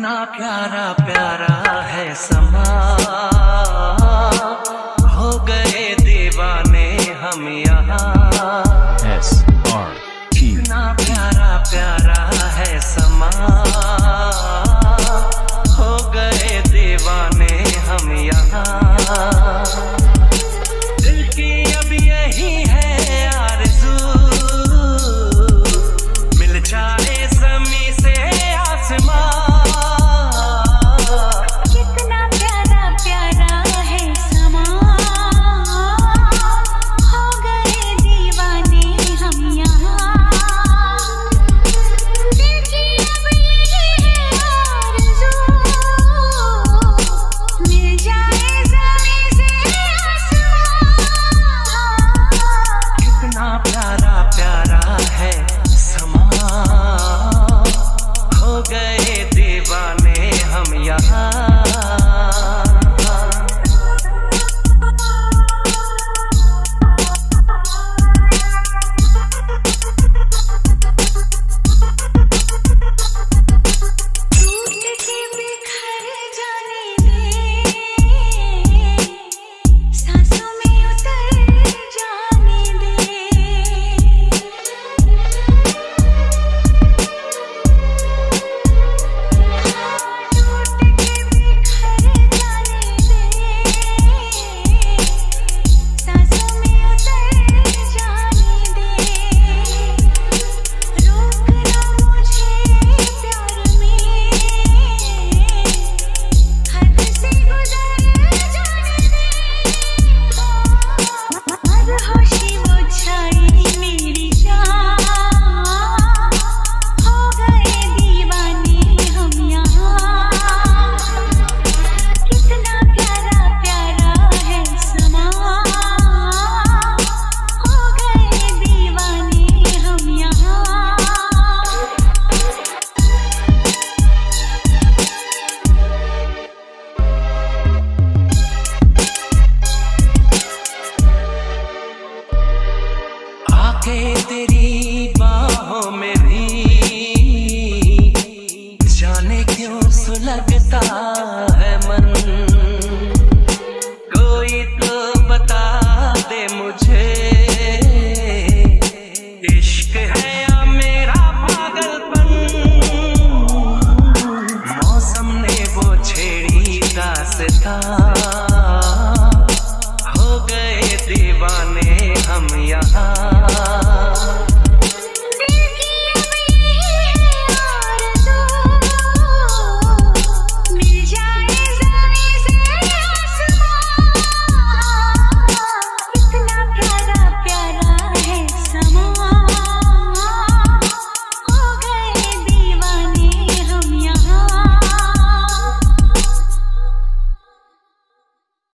कितना प्यारा प्यारा है समा। टेढ़ी दास्तां